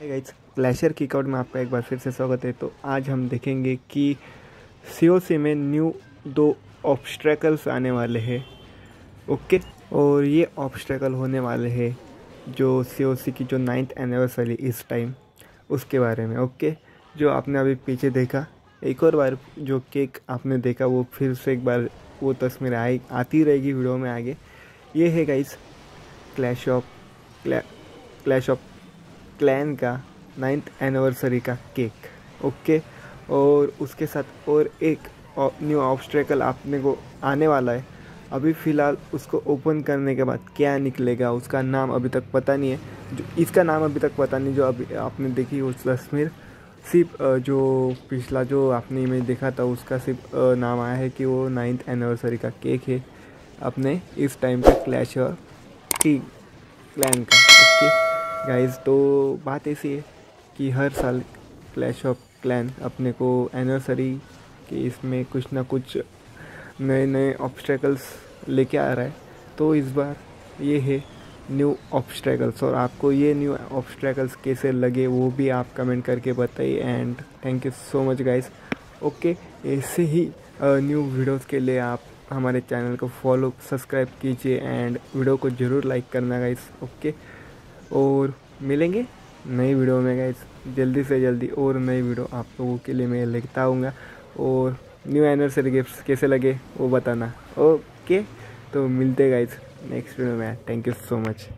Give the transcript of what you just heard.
Guys clasher kick out में आपका एक बार फिर से स्वागत है। तो आज हम देखेंगे कि सीओसी में न्यू दो ऑब्स्ट्रैकल्स आने वाले हैं। ओके और ये ऑब्स्ट्रैकल होने वाले हैं जो सीओसी की जो नाइन्थ एनिवर्सरी इस टाइम उसके बारे में। ओके जो आपने अभी पीछे देखा, एक और बार जो केक आपने देखा, वो फिर से एक बार वो तस्वीर आई, आती रहेगी वीडियो में आगे। ये है guys clash of clash of clan का नाइन्थ एनिवर्सरी का केक ओके और उसके साथ और एक न्यू ऑब्स्ट्रेकल आपने को आने वाला है। अभी फ़िलहाल उसको ओपन करने के बाद क्या निकलेगा, उसका नाम अभी तक पता नहीं है। जो, इसका नाम अभी तक पता नहीं, जो अभी आपने देखी उस तस्वीर। सिर्फ़ जो पिछला जो आपने इमेज देखा था, उसका सिर्फ़ नाम आया है कि वो नाइन्थ एनिवर्सरी का केक है। अपने इस टाइम पे क्लैश और की क्लैन का ओके गाइस तो बात ऐसी है कि हर साल क्लैश ऑफ़ क्लैन अपने को एनिवर्सरी के इसमें कुछ ना कुछ नए नए ऑब्स्टेकल्स लेके आ रहा है। तो इस बार ये है न्यू ऑब्स्टेकल्स और आपको ये न्यू ऑब्स्टेकल्स कैसे लगे वो भी आप कमेंट करके बताइए and thank you so much guys okay ऐसे ही न्यू वीडियोस के लिए आप हमारे चैनल को फॉलो सब्सक्राइब कीजिए एंड वीडियो को ज़रूर लाइक करना गाइस ओके और मिलेंगे नई वीडियो में गाइस जल्दी से जल्दी और नई वीडियो आप लोगों के लिए मैं लिखता आऊँगा और न्यू एनिवर्सरी गिफ्ट्स कैसे लगे, वो बताना। ओके तो मिलते गाइस नेक्स्ट वीडियो में। Thank you so much